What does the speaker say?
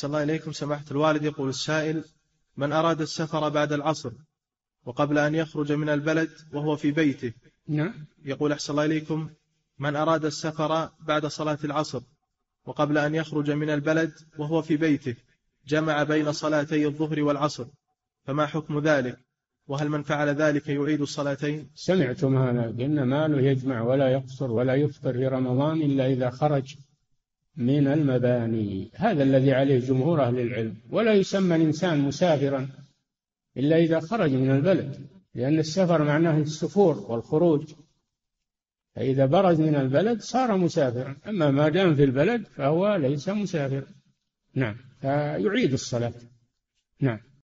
صلى الله إليكم سماحة الوالد. يقول السائل من أراد السفر بعد العصر وقبل أن يخرج من البلد وهو في بيته؟ نعم. يقول أحسن الله إليكم. من أراد السفر بعد صلاة العصر وقبل أن يخرج من البلد وهو في بيته؟ جمع بين صلاتي الظهر والعصر فما حكم ذلك؟ وهل من فعل ذلك يعيد الصلاتين؟ سمعتم هذا قلنا ماله يجمع ولا يقصر ولا يفطر في رمضان إلا إذا خرج من المباني. هذا الذي عليه جمهور أهل العلم. ولا يسمى الإنسان مسافرا إلا إذا خرج من البلد لأن السفر معناه السفور والخروج. فإذا برز من البلد صار مسافرا. أما ما دام في البلد فهو ليس مسافرا. نعم فيعيد الصلاة. نعم.